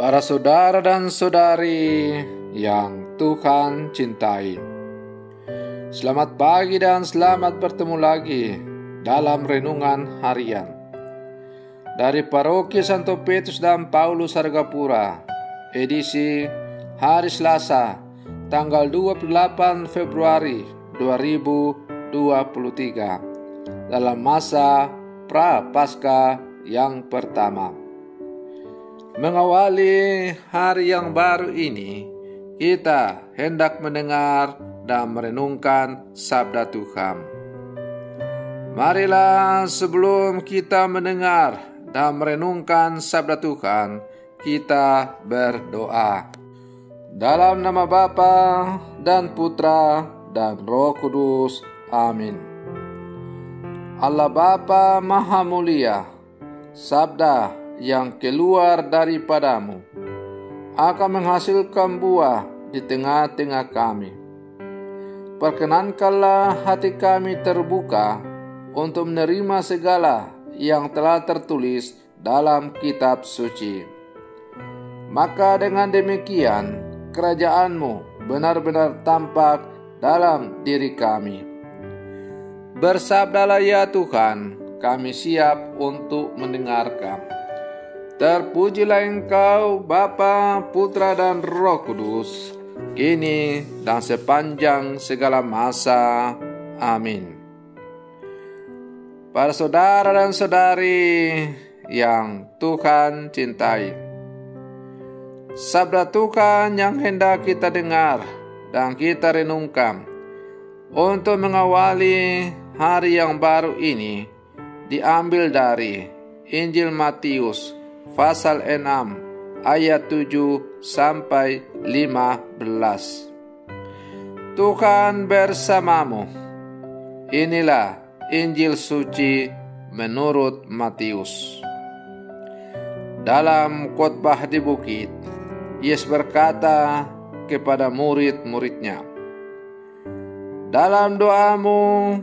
Para saudara dan saudari yang Tuhan cintai, selamat pagi dan selamat bertemu lagi dalam renungan harian dari Paroki Santo Petrus dan Paulus Hargapura, edisi hari Selasa, tanggal 28 Februari 2023, dalam masa pra Pasca yang pertama. Mengawali hari yang baru ini, kita hendak mendengar dan merenungkan sabda Tuhan. Marilah sebelum kita mendengar dan merenungkan sabda Tuhan, kita berdoa. Dalam nama Bapa dan Putra dan Roh Kudus. Amin. Allah Bapa Maha Mulia, sabda yang keluar daripadamu akan menghasilkan buah di tengah-tengah kami. Perkenankanlah hati kami terbuka untuk menerima segala yang telah tertulis dalam kitab suci. Maka dengan demikian kerajaanmu benar-benar tampak dalam diri kami. Bersabdalah ya Tuhan, kami siap untuk mendengarkan. Terpujilah Engkau Bapa, Putra dan Roh Kudus, kini dan sepanjang segala masa. Amin. Para saudara dan saudari yang Tuhan cintai, sabda Tuhan yang hendak kita dengar dan kita renungkan untuk mengawali hari yang baru ini diambil dari Injil Matius pasal 6 ayat 7 sampai 15. Tuhan bersamamu. Inilah Injil suci menurut Matius. Dalam khotbah di bukit, Yesus berkata kepada murid-muridnya, "Dalam doamu,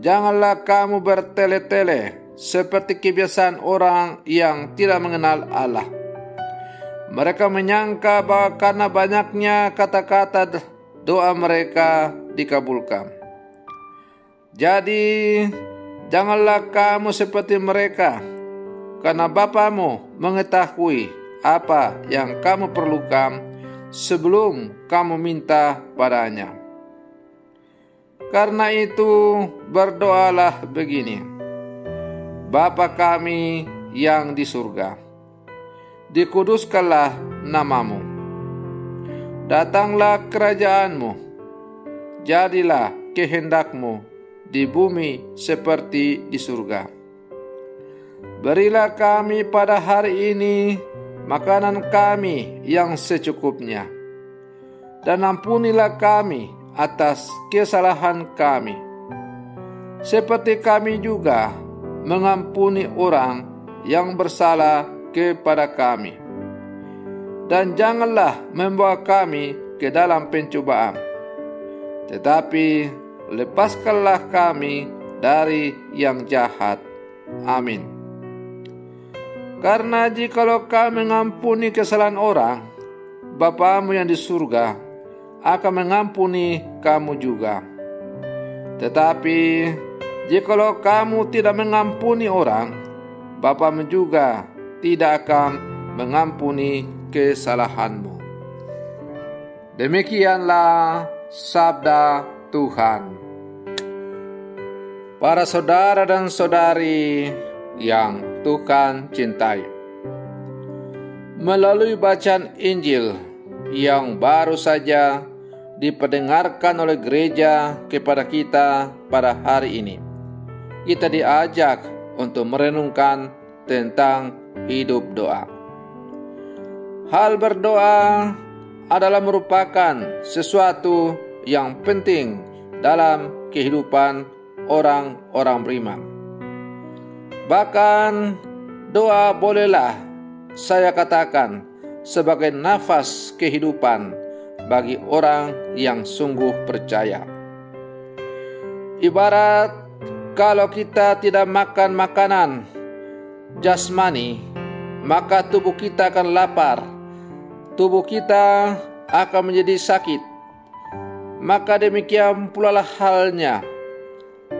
janganlah kamu bertele-tele seperti kebiasaan orang yang tidak mengenal Allah. Mereka menyangka bahwa karena banyaknya kata-kata doa mereka dikabulkan." Jadi, janganlah kamu seperti mereka, karena Bapamu mengetahui apa yang kamu perlukan sebelum kamu minta padanya. Karena itu, berdoalah begini: Bapa kami yang di surga, dikuduskanlah namamu. Datanglah kerajaanmu, jadilah kehendakmu di bumi seperti di surga. Berilah kami pada hari ini makanan kami yang secukupnya, dan ampunilah kami atas kesalahan kami, seperti kami juga mengampuni orang yang bersalah kepada kami. Dan janganlah membawa kami ke dalam pencobaan, tetapi lepaskanlah kami dari yang jahat. Amin. Karena jikalau kami mengampuni kesalahan orang, Bapamu yang di surga akan mengampuni kamu juga. Tetapi jikalau kamu tidak mengampuni orang, Bapamu juga tidak akan mengampuni kesalahanmu. Demikianlah sabda Tuhan. Para saudara dan saudari yang Tuhan cintai, melalui bacaan Injil yang baru saja diperdengarkan oleh gereja kepada kita pada hari ini, kita diajak untuk merenungkan tentang hidup doa. Hal berdoa adalah merupakan sesuatu yang penting dalam kehidupan orang-orang beriman. Bahkan doa bolehlah saya katakan sebagai nafas kehidupan bagi orang yang sungguh percaya. Ibarat kalau kita tidak makan makanan jasmani, maka tubuh kita akan lapar tubuh kita akan menjadi sakit. Maka demikian pula lah halnya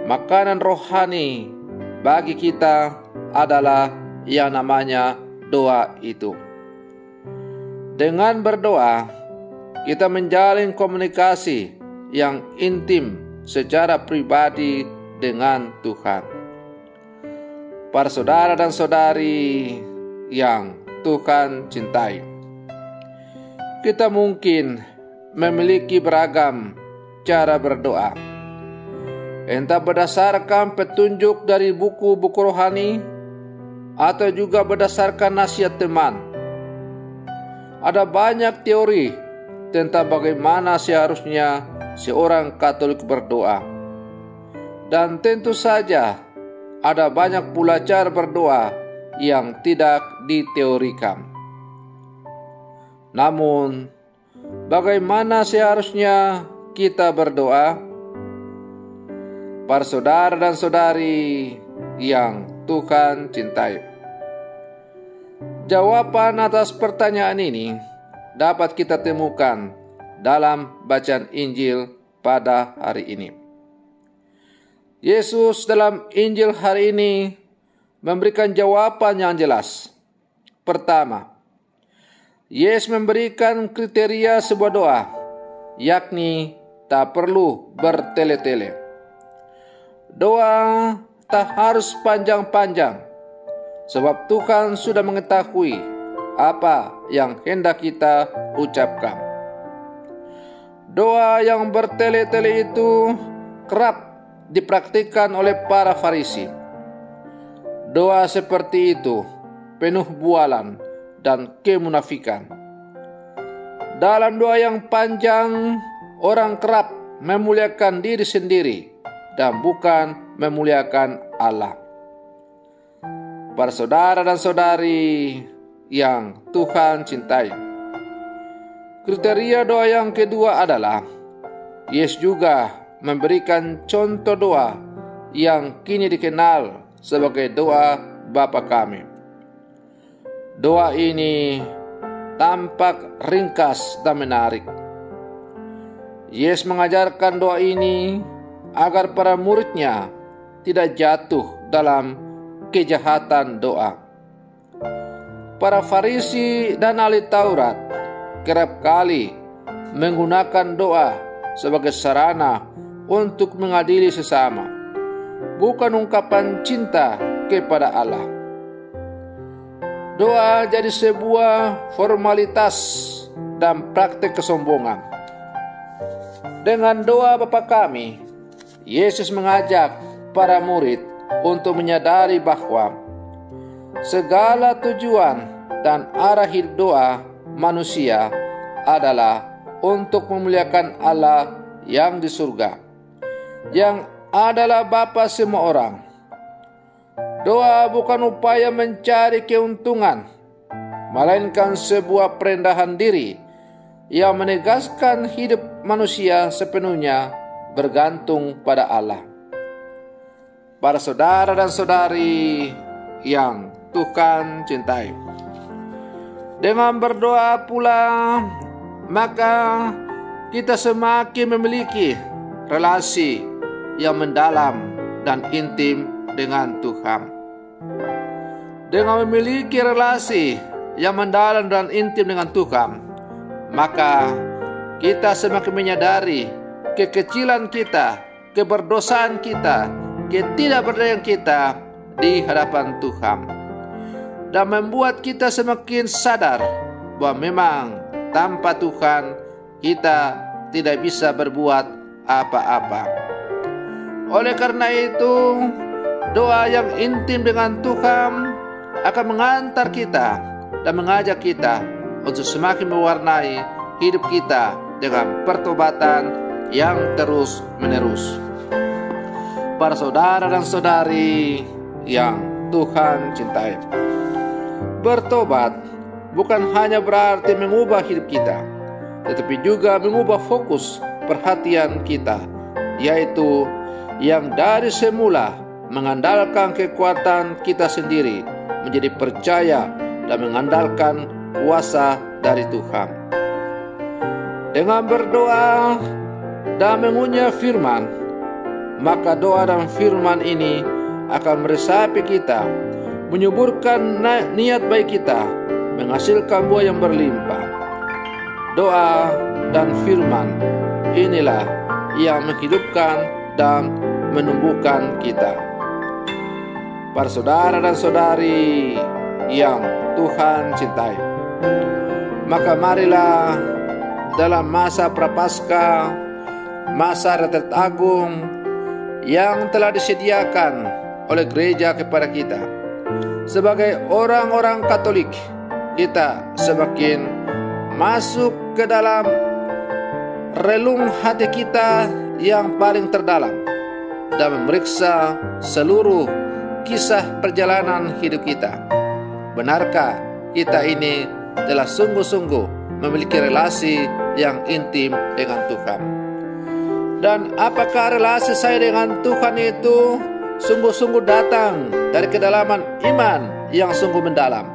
makanan rohani bagi kita adalah yang namanya doa itu. Dengan berdoa, kita menjalin komunikasi yang intim secara pribadi dengan Tuhan. Para saudara dan saudari yang Tuhan cintai, kita mungkin memiliki beragam cara berdoa. Entah berdasarkan petunjuk dari buku-buku rohani atau juga berdasarkan nasihat teman ada banyak teori tentang bagaimana seharusnya seorang Katolik berdoa. Dan tentu saja ada banyak pula cara berdoa yang tidak diteorikan. Namun, bagaimana seharusnya kita berdoa? Para saudara dan saudari yang Tuhan cintai. Jawaban atas pertanyaan ini dapat kita temukan dalam bacaan Injil pada hari ini. Yesus dalam Injil hari ini memberikan jawaban yang jelas. Pertama, Yesus memberikan kriteria sebuah doa, yakni tak perlu bertele-tele. Doa tak harus panjang-panjang, sebab Tuhan sudah mengetahui apa yang hendak kita ucapkan. Doa yang bertele-tele itu kerap dipraktikkan oleh para Farisi. Doa seperti itu penuh bualan dan kemunafikan. Dalam doa yang panjang, orang kerap memuliakan diri sendiri dan bukan memuliakan Allah para saudara dan saudari yang Tuhan cintai. Kriteria doa yang kedua adalah Yesus juga memberikan contoh doa yang kini dikenal sebagai doa Bapa kami. Doa ini tampak ringkas dan menarik. Yesus mengajarkan doa ini agar para muridnya tidak jatuh dalam kejahatan doa. Para Farisi dan ahli Taurat kerap kali menggunakan doa sebagai sarana untuk mengadili sesama, bukan ungkapan cinta kepada Allah. Doa jadi sebuah formalitas dan praktek kesombongan. Dengan doa Bapa kami, Yesus mengajak para murid untuk menyadari bahwa segala tujuan dan arah hidup doa manusia adalah untuk memuliakan Allah yang di surga, yang adalah Bapa semua orang. Doa bukan upaya mencari keuntungan, melainkan sebuah perendahan diri yang menegaskan hidup manusia sepenuhnya bergantung pada Allah para saudara dan saudari yang Tuhan cintai. Dengan berdoa pula, maka kita semakin memiliki relasi yang mendalam dan intim dengan Tuhan. Dengan memiliki relasi yang mendalam dan intim dengan Tuhan, maka kita semakin menyadari kekecilan kita, keberdosaan kita, ketidakberdayaan kita di hadapan Tuhan dan membuat kita semakin sadar bahwa memang tanpa Tuhan kita tidak bisa berbuat apa-apa. Oleh karena itu, doa yang intim dengan Tuhan akan mengantar kita dan mengajak kita untuk semakin mewarnai hidup kita dengan pertobatan yang terus-menerus para saudara dan saudari yang Tuhan cintai. Bertobat bukan hanya berarti mengubah hidup kita, tetapi juga mengubah fokus perhatian kita, yaitu yang dari semula mengandalkan kekuatan kita sendiri menjadi percaya dan mengandalkan kuasa dari Tuhan. Dengan berdoa dan mengunyah firman, maka doa dan firman ini akan meresapi kita, menyuburkan niat baik kita, menghasilkan buah yang berlimpah. Doa dan firman inilah yang menghidupkan dan menumbuhkan kita. Para saudara dan saudari yang Tuhan cintai, maka marilah dalam masa prapaskah, masa retret agung yang telah disediakan oleh gereja kepada kita. Sebagai orang-orang Katolik, kita semakin masuk ke dalam relung hati kita yang paling terdalam dan memeriksa seluruh kisah perjalanan hidup kita. Benarkah kita ini telah sungguh-sungguh memiliki relasi yang intim dengan Tuhan? Dan apakah relasi saya dengan Tuhan itu sungguh-sungguh datang dari kedalaman iman yang sungguh mendalam?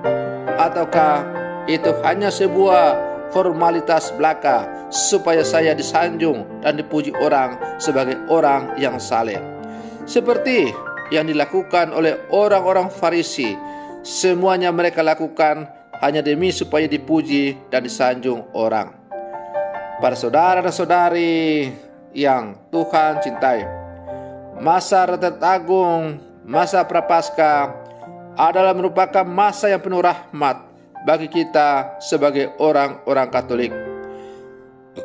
Ataukah itu hanya sebuah formalitas belaka supaya saya disanjung dan dipuji orang sebagai orang yang saleh. Seperti yang dilakukan oleh orang-orang Farisi, semuanya mereka lakukan hanya demi supaya dipuji dan disanjung orang. Para saudara dan saudari yang Tuhan cintai, masa retret agung, masa prapaskah adalah merupakan masa yang penuh rahmat bagi kita sebagai orang-orang Katolik.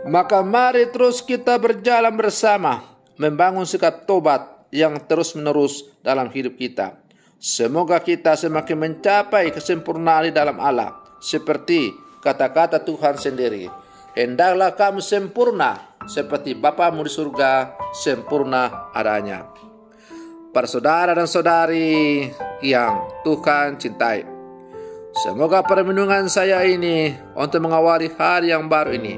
Maka mari terus kita berjalan bersama membangun sikap tobat yang terus-menerus dalam hidup kita. Semoga kita semakin mencapai kesempurnaan di dalam Allah seperti kata-kata Tuhan sendiri. Hendaklah kamu sempurna seperti Bapamu di surga sempurna adanya. Para saudara dan saudari yang Tuhan cintai. Semoga permenungan saya ini untuk mengawali hari yang baru ini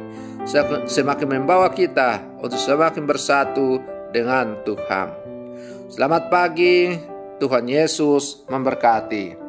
semakin membawa kita untuk semakin bersatu dengan Tuhan. Selamat pagi, Tuhan Yesus memberkati.